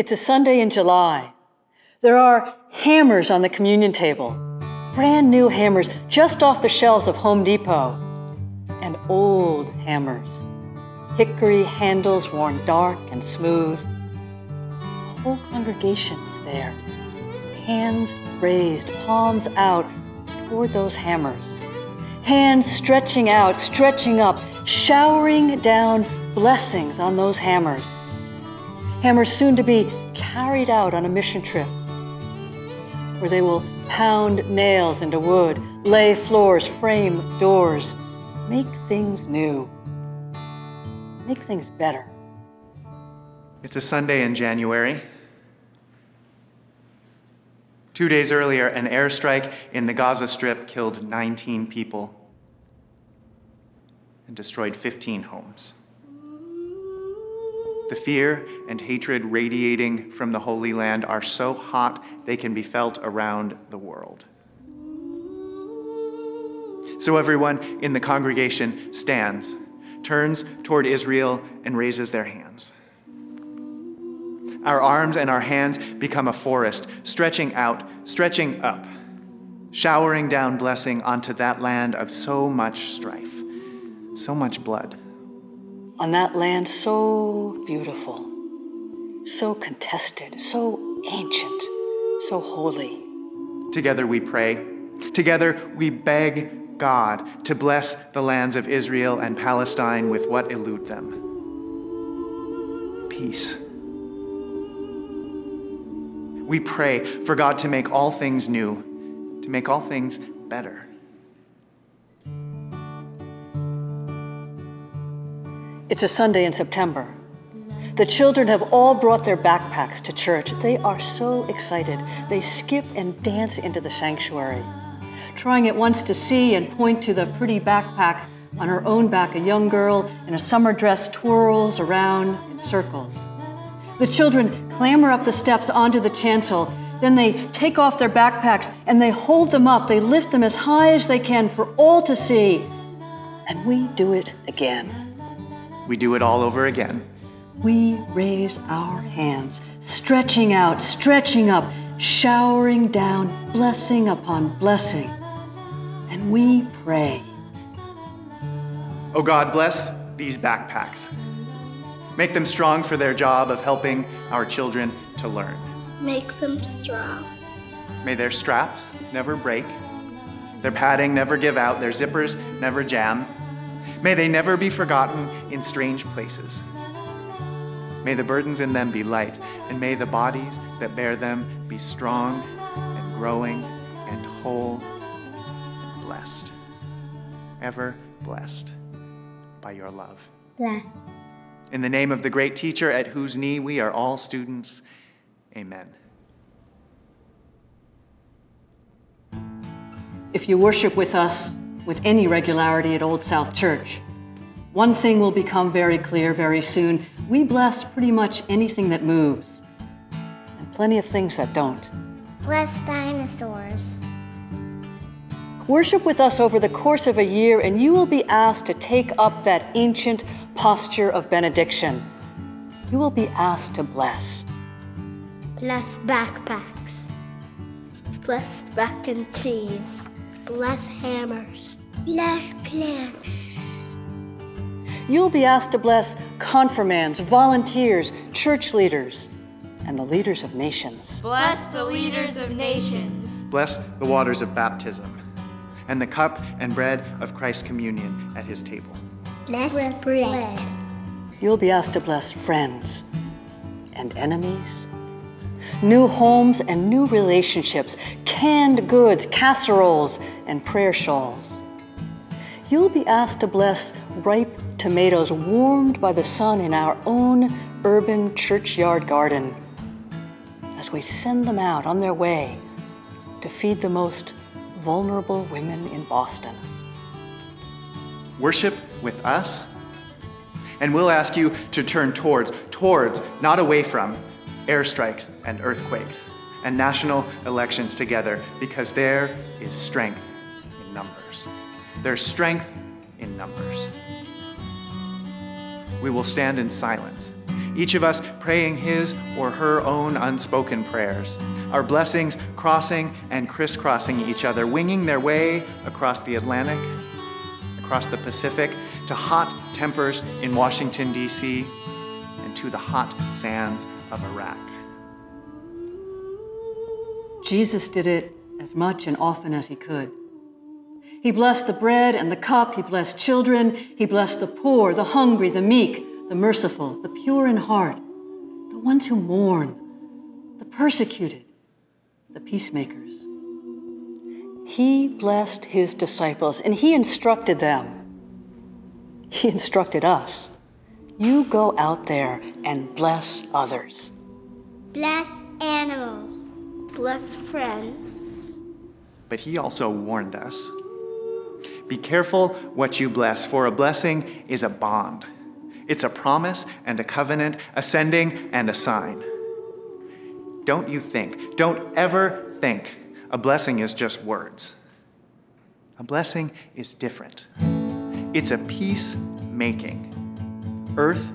It's a Sunday in July. There are hammers on the communion table, brand new hammers just off the shelves of Home Depot, and old hammers, hickory handles worn dark and smooth. The whole congregation is there, hands raised, palms out toward those hammers, hands stretching out, stretching up, showering down blessings on those hammers. Hammers soon to be carried out on a mission trip where they will pound nails into wood, lay floors, frame doors, make things new, make things better. It's a Sunday in January. Two days earlier, an airstrike in the Gaza Strip killed 19 people and destroyed 15 homes. The fear and hatred radiating from the Holy Land are so hot they can be felt around the world. So everyone in the congregation stands, turns toward Israel, and raises their hands. Our arms and our hands become a forest, stretching out, stretching up, showering down blessing onto that land of so much strife, so much blood on that land so beautiful, so contested, so ancient, so holy. Together we pray. Together we beg God to bless the lands of Israel and Palestine with what elude them peace. We pray for God to make all things new, to make all things better. It's a Sunday in September. The children have all brought their backpacks to church. They are so excited. They skip and dance into the sanctuary, trying at once to see and point to the pretty backpack on her own back. A young girl in a summer dress twirls around in circles. The children clamber up the steps onto the chancel. Then they take off their backpacks and they hold them up. They lift them as high as they can for all to see. And we do it again we do it all over again. We raise our hands, stretching out, stretching up, showering down blessing upon blessing. And we pray. Oh God, bless these backpacks. Make them strong for their job of helping our children to learn. Make them strong. May their straps never break, their padding never give out, their zippers never jam, May they never be forgotten in strange places. May the burdens in them be light, and may the bodies that bear them be strong and growing and whole and blessed. Ever blessed by your love. Bless. In the name of the great teacher at whose knee we are all students, amen. If you worship with us, with any regularity at Old South Church. One thing will become very clear very soon. We bless pretty much anything that moves, and plenty of things that don't. Bless dinosaurs. Worship with us over the course of a year, and you will be asked to take up that ancient posture of benediction. You will be asked to bless. Bless backpacks. Bless mac and cheese. Bless hammers. Bless plants. You'll be asked to bless confirmands, volunteers, church leaders, and the leaders of nations. Bless the leaders of nations. Bless the waters of baptism and the cup and bread of Christ's communion at his table. Bless bread. You'll be asked to bless friends and enemies new homes and new relationships, canned goods, casseroles, and prayer shawls. You'll be asked to bless ripe tomatoes warmed by the sun in our own urban churchyard garden as we send them out on their way to feed the most vulnerable women in Boston. Worship with us, and we'll ask you to turn towards, towards, not away from, airstrikes and earthquakes, and national elections together because there is strength in numbers. There's strength in numbers. We will stand in silence, each of us praying his or her own unspoken prayers, our blessings crossing and crisscrossing each other, winging their way across the Atlantic, across the Pacific, to hot tempers in Washington, D.C., and to the hot sands of Iraq. Jesus did it as much and often as he could. He blessed the bread and the cup. He blessed children. He blessed the poor, the hungry, the meek, the merciful, the pure in heart, the ones who mourn, the persecuted, the peacemakers. He blessed his disciples and he instructed them. He instructed us. You go out there and bless others. Bless animals. Bless friends. But he also warned us be careful what you bless, for a blessing is a bond. It's a promise and a covenant, a sending and a sign. Don't you think, don't ever think a blessing is just words. A blessing is different. It's a peace making, earth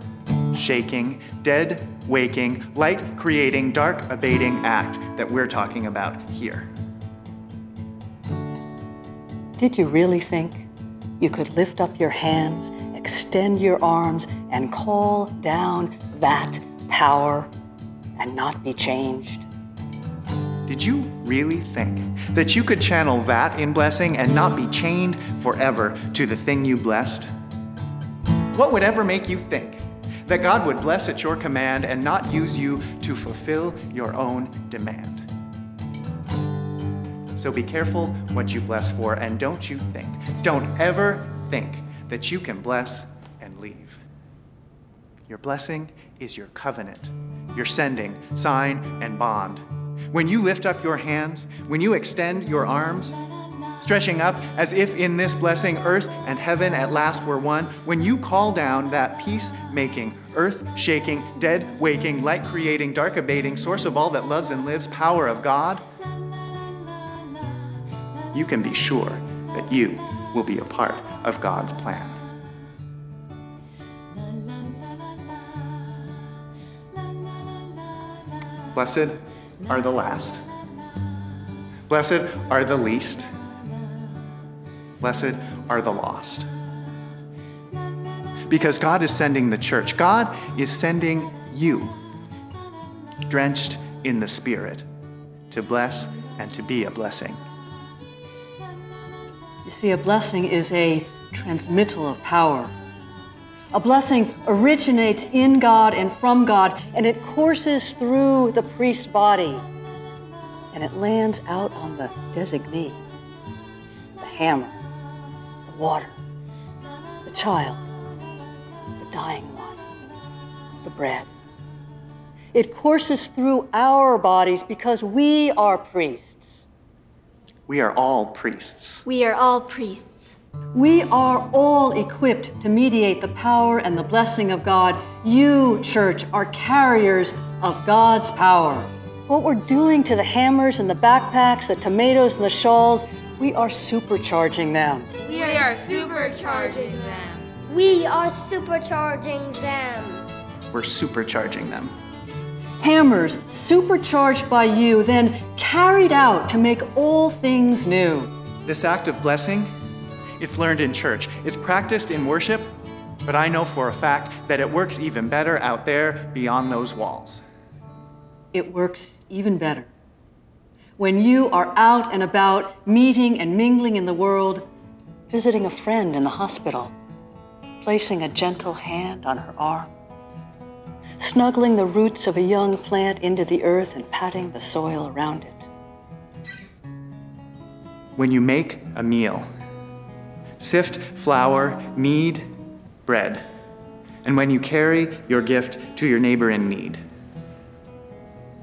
shaking, dead waking, light creating, dark abating act that we're talking about here. Did you really think you could lift up your hands, extend your arms, and call down that power and not be changed? Did you really think that you could channel that in blessing and not be chained forever to the thing you blessed? What would ever make you think that God would bless at your command and not use you to fulfill your own demand? So be careful what you bless for, and don't you think, don't ever think that you can bless and leave. Your blessing is your covenant, your sending, sign, and bond. When you lift up your hands, when you extend your arms, stretching up as if in this blessing earth and heaven at last were one, when you call down that peace making, earth shaking, dead waking, light creating, dark abating, source of all that loves and lives, power of God, you can be sure that you will be a part of God's plan. Blessed are the last. Blessed are the least. Blessed are the lost. Because God is sending the church, God is sending you, drenched in the Spirit, to bless and to be a blessing. You see, a blessing is a transmittal of power. A blessing originates in God and from God, and it courses through the priest's body, and it lands out on the designee the hammer, water, the child, the dying one, the bread. It courses through our bodies because we are priests. We are all priests. We are all priests. We are all equipped to mediate the power and the blessing of God. You, church, are carriers of God's power. What we're doing to the hammers and the backpacks, the tomatoes and the shawls, we are supercharging them. We are supercharging them. We are supercharging them. We're supercharging them. Hammers supercharged by you, then carried out to make all things new. This act of blessing, it's learned in church, it's practiced in worship, but I know for a fact that it works even better out there beyond those walls. It works even better when you are out and about, meeting and mingling in the world, visiting a friend in the hospital, placing a gentle hand on her arm, snuggling the roots of a young plant into the earth and patting the soil around it. When you make a meal, sift flour, knead bread, and when you carry your gift to your neighbor in need.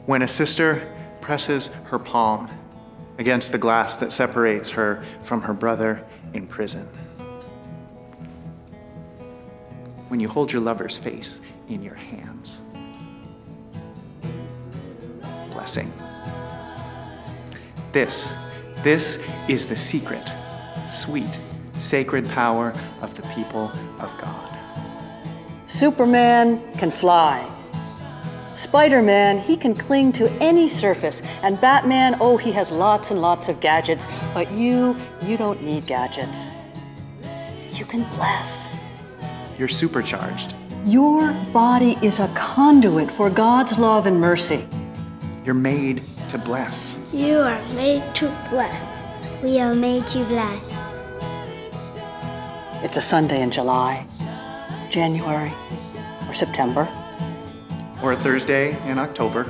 When a sister presses her palm against the glass that separates her from her brother in prison. When you hold your lover's face in your hands. Blessing. This, this is the secret, sweet, sacred power of the people of God. Superman can fly. Spider Man, he can cling to any surface, and Batman, oh, he has lots and lots of gadgets, but you, you don't need gadgets. You can bless. You're supercharged. Your body is a conduit for God's love and mercy. You're made to bless. You are made to bless. We are made to bless. It's a Sunday in July, January, or September. Or a Thursday in October.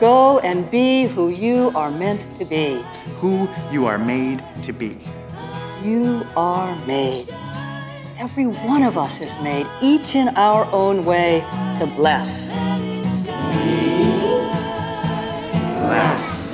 Go and be who you are meant to be. Who you are made to be. You are made. Every one of us is made, each in our own way, to bless. Bless.